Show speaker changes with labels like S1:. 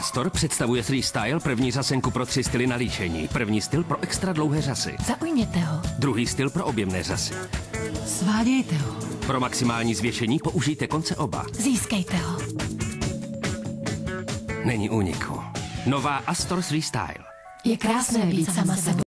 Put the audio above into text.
S1: Astor představuje Freestyle první řasenku pro tři styly na líčení. První styl pro extra dlouhé řasy.
S2: Zaujměte ho.
S1: Druhý styl pro objemné řasy.
S2: Svádějte ho.
S1: Pro maximální zvěšení použijte konce oba.
S2: Získejte ho.
S1: Není úniku. Nová Astor Freestyle.
S2: Je krásné být sama sebou.